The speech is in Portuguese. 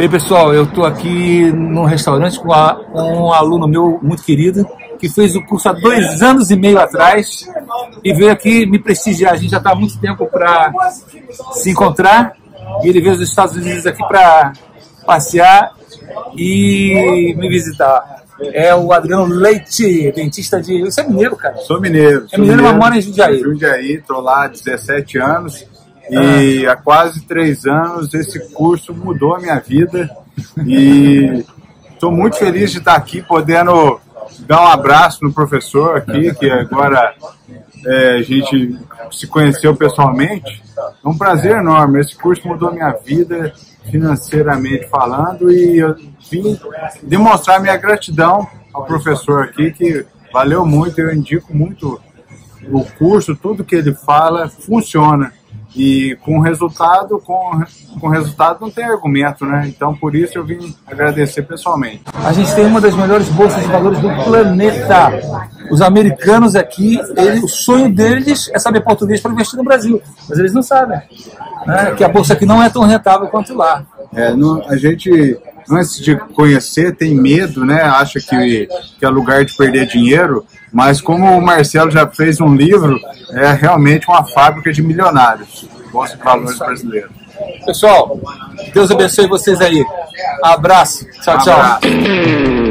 E aí, pessoal, eu estou aqui num restaurante com, a, com um aluno meu muito querido, que fez o curso há dois anos e meio atrás e veio aqui me prestigiar. A gente já está há muito tempo para se encontrar e ele veio dos Estados Unidos aqui para passear e me visitar. É o Adriano Leite, dentista de. Você é mineiro, cara? Sou mineiro. É mineiro, mas mora em Jundiaí. Jundiaí, estou lá há 17 anos e ah. há quase três anos esse curso mudou a minha vida e estou muito feliz de estar aqui podendo dar um abraço no professor aqui, que agora é, a gente se conheceu pessoalmente. É um prazer enorme. Esse curso mudou minha vida financeiramente falando e eu vim demonstrar minha gratidão ao professor aqui, que valeu muito. Eu indico muito o curso, tudo que ele fala funciona. E com resultado, com, com resultado não tem argumento, né? Então por isso eu vim agradecer pessoalmente. A gente tem uma das melhores bolsas de valores do planeta. Os americanos aqui, ele, o sonho deles é saber português para investir no Brasil, mas eles não sabem. Né? Que a bolsa aqui não é tão rentável quanto lá. É, não, a gente antes de conhecer tem medo, né? Acha que, que é lugar de perder dinheiro, mas como o Marcelo já fez um livro, é realmente uma fábrica de milionários. De Valores brasileiros. Pessoal, Deus abençoe vocês aí. Abraço. Tchau, tchau. Abraço.